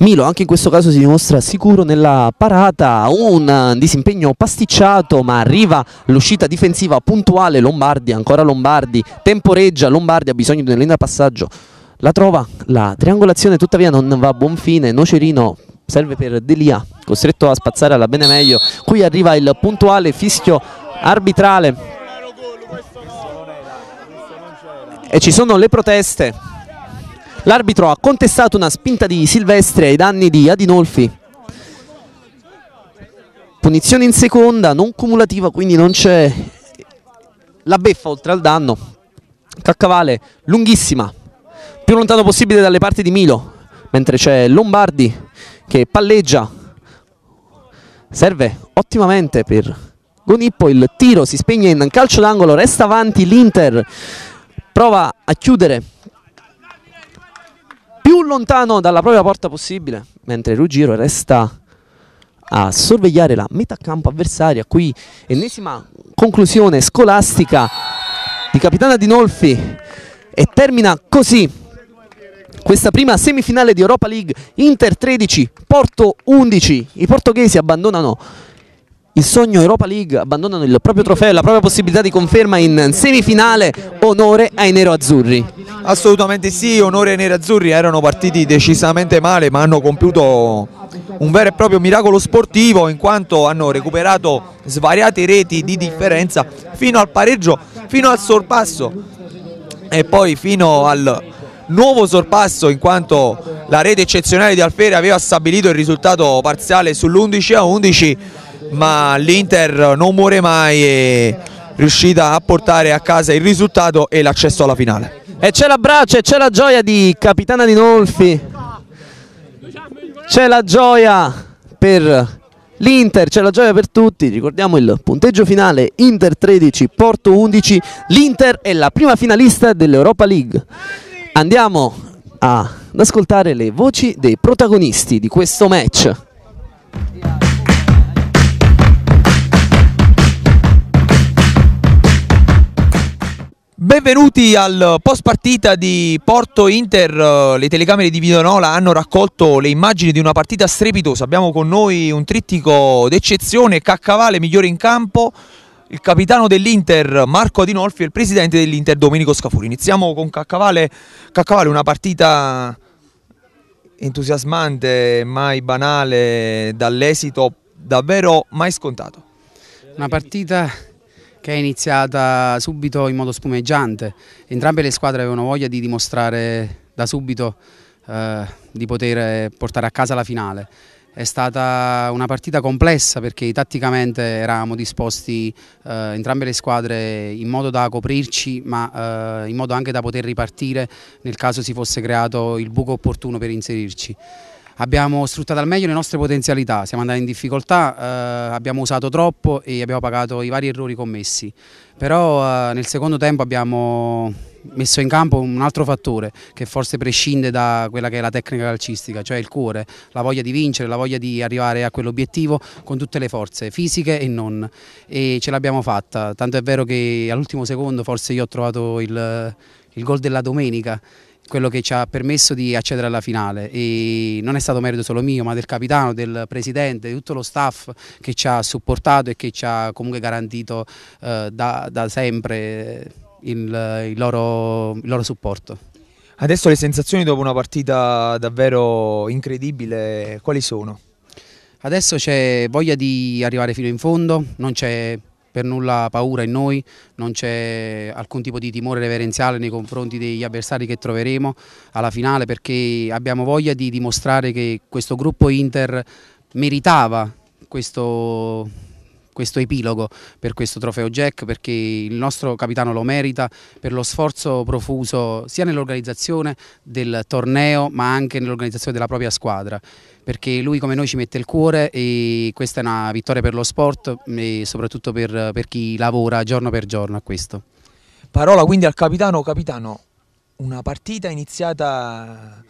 Milo anche in questo caso si dimostra sicuro nella parata, un disimpegno pasticciato ma arriva l'uscita difensiva puntuale Lombardi, ancora Lombardi, temporeggia Lombardi ha bisogno di una linea passaggio, la trova, la triangolazione tuttavia non va a buon fine, Nocerino serve per Delia, costretto a spazzare alla bene meglio, qui arriva il puntuale fischio arbitrale. E ci sono le proteste. L'arbitro ha contestato una spinta di Silvestri ai danni di Adinolfi. Punizione in seconda, non cumulativa, quindi non c'è la beffa oltre al danno. Caccavale lunghissima, più lontano possibile dalle parti di Milo, mentre c'è Lombardi che palleggia. Serve ottimamente per Gonippo, il tiro si spegne in calcio d'angolo, resta avanti l'Inter, prova a chiudere più lontano dalla propria porta possibile, mentre Ruggiero resta a sorvegliare la metà campo avversaria. Qui ennesima conclusione scolastica di Capitana Dinolfi e termina così questa prima semifinale di Europa League Inter 13, Porto 11. I portoghesi abbandonano il sogno Europa League, abbandonano il proprio trofeo, la propria possibilità di conferma in semifinale, onore ai nero-azzurri. Assolutamente sì, onore ai nero-azzurri, erano partiti decisamente male ma hanno compiuto un vero e proprio miracolo sportivo in quanto hanno recuperato svariate reti di differenza fino al pareggio, fino al sorpasso e poi fino al nuovo sorpasso in quanto la rete eccezionale di Alfieri aveva stabilito il risultato parziale sull'11 a 11 ma l'Inter non muore mai e riuscita a portare a casa il risultato e l'accesso alla finale. E c'è l'abbraccio e c'è la gioia di Capitana Dinolfi, c'è la gioia per L'Inter c'è la gioia per tutti, ricordiamo il punteggio finale Inter 13, Porto 11, l'Inter è la prima finalista dell'Europa League. Andiamo ad ascoltare le voci dei protagonisti di questo match. Benvenuti al post partita di Porto Inter, le telecamere di Videonola hanno raccolto le immagini di una partita strepitosa, abbiamo con noi un trittico d'eccezione, Caccavale migliore in campo, il capitano dell'Inter Marco Adinolfi e il presidente dell'Inter Domenico Scafuri. Iniziamo con Caccavale, Caccavale una partita entusiasmante, mai banale, dall'esito davvero mai scontato. Una partita che è iniziata subito in modo spumeggiante. Entrambe le squadre avevano voglia di dimostrare da subito eh, di poter portare a casa la finale. È stata una partita complessa perché tatticamente eravamo disposti eh, entrambe le squadre in modo da coprirci ma eh, in modo anche da poter ripartire nel caso si fosse creato il buco opportuno per inserirci abbiamo sfruttato al meglio le nostre potenzialità, siamo andati in difficoltà, eh, abbiamo usato troppo e abbiamo pagato i vari errori commessi, però eh, nel secondo tempo abbiamo messo in campo un altro fattore che forse prescinde da quella che è la tecnica calcistica, cioè il cuore, la voglia di vincere, la voglia di arrivare a quell'obiettivo con tutte le forze, fisiche e non, e ce l'abbiamo fatta, tanto è vero che all'ultimo secondo forse io ho trovato il, il gol della domenica, quello che ci ha permesso di accedere alla finale e non è stato merito solo mio ma del capitano, del presidente, di tutto lo staff che ci ha supportato e che ci ha comunque garantito eh, da, da, sempre il, il, loro, il loro supporto. Adesso le sensazioni dopo una partita davvero incredibile, quali sono? Adesso c'è voglia di arrivare fino in fondo, non c'è per nulla paura in noi, non c'è alcun tipo di timore reverenziale nei confronti degli avversari che troveremo alla finale perché abbiamo voglia di dimostrare che questo gruppo Inter meritava questo, questo epilogo per questo trofeo Jack perché il nostro capitano lo merita per lo sforzo profuso sia nell'organizzazione del torneo ma anche nell'organizzazione della propria squadra perché lui come noi ci mette il cuore e questa è una vittoria per lo sport e soprattutto per, per chi lavora giorno per giorno a questo. Parola quindi al capitano, capitano, una partita iniziata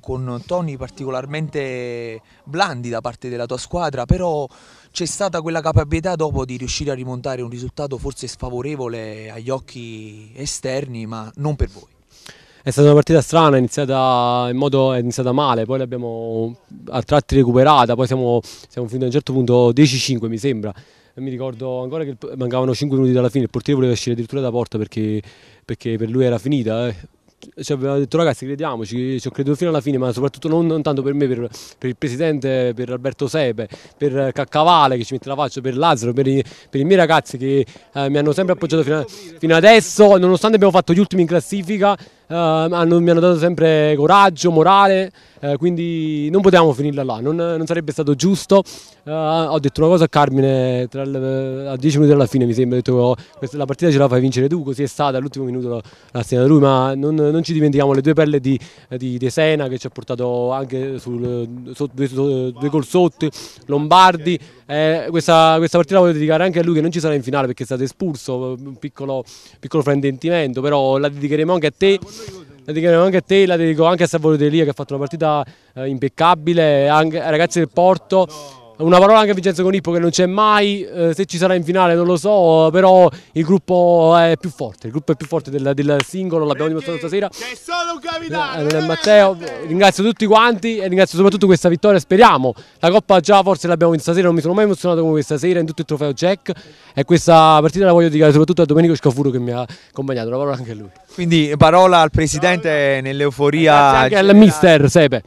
con toni particolarmente blandi da parte della tua squadra, però c'è stata quella capacità dopo di riuscire a rimontare un risultato forse sfavorevole agli occhi esterni, ma non per voi è stata una partita strana, è iniziata in modo è iniziata male, poi l'abbiamo a tratti recuperata, poi siamo, siamo finiti a un certo punto 10-5 mi sembra. Mi ricordo ancora che mancavano 5 minuti dalla fine, il portiere voleva uscire addirittura da porta perché, perché per lui era finita. Eh ci aveva detto ragazzi crediamoci, ci ho creduto fino alla fine, ma soprattutto non, non tanto per me, per, per, il presidente, per Alberto Sepe, per Caccavale che ci mette la faccia, per Lazzaro, per i, per i miei ragazzi che eh, mi hanno sempre appoggiato fino, a, fino, adesso, nonostante abbiamo fatto gli ultimi in classifica, hanno, mi hanno dato sempre coraggio, morale, eh, quindi non potevamo finirla là, non, non sarebbe stato giusto. Uh, ho detto una cosa a Carmine il, a 10 minuti alla fine mi sembra, ho detto oh, la partita ce la fai vincere tu, così è stata, all'ultimo minuto l'ha segnata lui, ma non, non, ci dimentichiamo le due pelle di, di, di Sena che ci ha portato anche sul, su, due, due gol sotto, Lombardi, eh, questa, questa, partita la voglio dedicare anche a lui che non ci sarà in finale perché è stato espulso, un piccolo, piccolo fraintendimento, però la dedicheremo anche a te la dedicheremo anche a te, la dedico anche a Salvatore Delia che ha fatto una partita eh, impeccabile, anche ai ragazzi del Porto una parola anche a Vincenzo Conippo che non c'è mai, eh, se ci sarà in finale non lo so, però il gruppo è più forte, il gruppo è più forte del, del singolo, l'abbiamo dimostrato stasera. C'è solo un capitano! Eh, non è Matteo, ringrazio tutti quanti e ringrazio soprattutto questa vittoria, speriamo. La Coppa già forse l'abbiamo vinta stasera, non mi sono mai emozionato come questa sera in tutto il trofeo Jack e questa partita la voglio dedicare soprattutto a Domenico Scafuro che mi ha accompagnato, una parola anche a lui. Quindi parola al Presidente nell'euforia. Grazie anche al mister Sepe.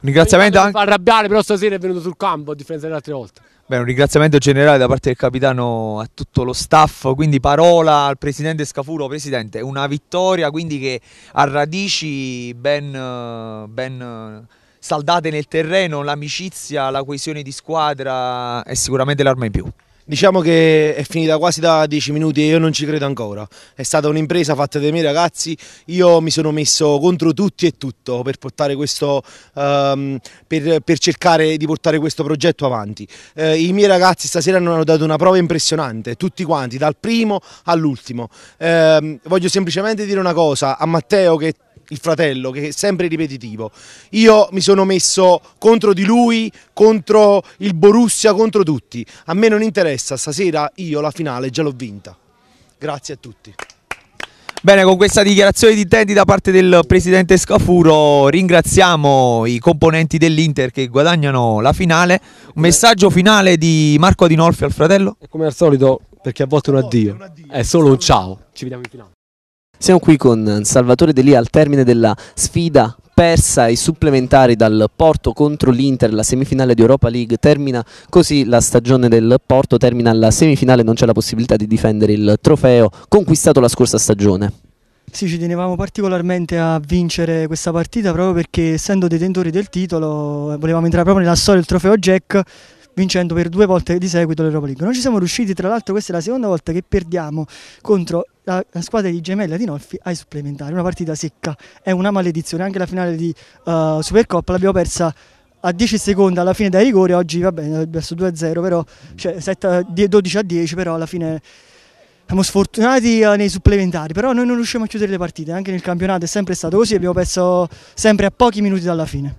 Un ringraziamento anche... fa arrabbiare, però stasera è venuto sul campo a differenza delle altre volte. Beh, un ringraziamento generale da parte del capitano a tutto lo staff, quindi parola al presidente Scafuro, presidente, una vittoria quindi che ha radici ben, ben saldate nel terreno, l'amicizia, la coesione di squadra è sicuramente l'arma in più. Diciamo che è finita quasi da 10 minuti e io non ci credo ancora. È stata un'impresa fatta dai miei ragazzi. Io mi sono messo contro tutti e tutto per, questo, um, per, per cercare di portare questo progetto avanti. Uh, I miei ragazzi stasera hanno dato una prova impressionante, tutti quanti, dal primo all'ultimo. Uh, voglio semplicemente dire una cosa a Matteo che il fratello, che è sempre ripetitivo. Io mi sono messo contro di lui, contro il Borussia, contro tutti. A me non interessa, stasera io la finale già l'ho vinta. Grazie a tutti. Bene, con questa dichiarazione di intenti da parte del presidente Scafuro ringraziamo i componenti dell'Inter che guadagnano la finale. Un messaggio finale di Marco Adinolfi al fratello? E come al solito, perché a volte un addio, è solo un ciao. Ci vediamo in finale. Siamo qui con Salvatore Delia al termine della sfida persa ai supplementari dal Porto contro l'Inter, la semifinale di Europa League, termina così la stagione del Porto, termina la semifinale, non c'è la possibilità di difendere il trofeo conquistato la scorsa stagione. Sì, ci tenevamo particolarmente a vincere questa partita proprio perché essendo detentori del titolo volevamo entrare proprio nella storia del trofeo Jack vincendo per due volte di seguito l'Europa League. Non ci siamo riusciti, tra l'altro questa è la seconda volta che perdiamo contro la, la squadra di Gemella di Nolfi ai supplementari, una partita secca, è una maledizione, anche la finale di uh, Supercoppa l'abbiamo persa a 10 secondi alla fine dai rigori, oggi va bene, verso 2-0, però cioè, 7, 12 a 10, però alla fine siamo sfortunati eh, nei supplementari, però noi non riusciamo a chiudere le partite, anche nel campionato è sempre stato così, abbiamo perso sempre a pochi minuti dalla fine.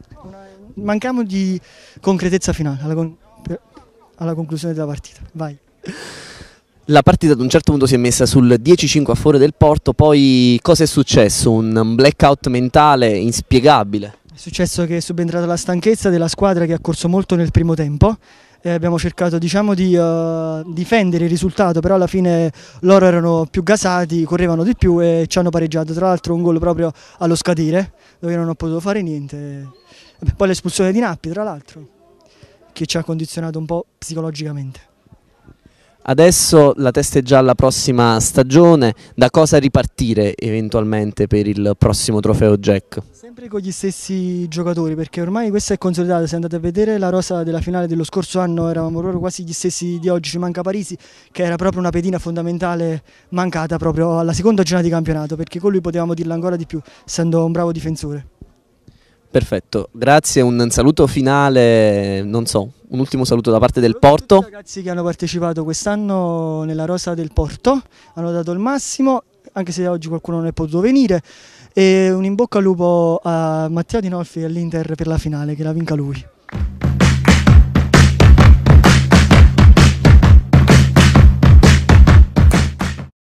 Mancamo di concretezza finale, alla, con alla conclusione della partita. Vai. La partita ad un certo punto si è messa sul 10-5 a favore del Porto, poi cosa è successo? Un blackout mentale inspiegabile. È successo che è subentrata la stanchezza della squadra che ha corso molto nel primo tempo e abbiamo cercato diciamo, di uh, difendere il risultato, però alla fine loro erano più gasati, correvano di più e ci hanno pareggiato, tra l'altro un gol proprio allo scadere dove non ho potuto fare niente. Poi l'espulsione di Nappi tra l'altro che ci ha condizionato un po' psicologicamente. Adesso la testa è già alla prossima stagione, da cosa ripartire eventualmente per il prossimo trofeo Jack? Sempre con gli stessi giocatori perché ormai questa è consolidata, se andate a vedere la rosa della finale dello scorso anno eravamo proprio quasi gli stessi di oggi, ci manca Parisi che era proprio una pedina fondamentale mancata proprio alla seconda giornata di campionato perché con lui potevamo dirla ancora di più essendo un bravo difensore. Perfetto, grazie, un saluto finale, non so, un ultimo saluto da parte del Porto. I ragazzi che hanno partecipato quest'anno nella rosa del Porto hanno dato il massimo, anche se oggi qualcuno non è potuto venire, e un in bocca al lupo a Matteo Dinolfi e all'Inter per la finale, che la vinca lui.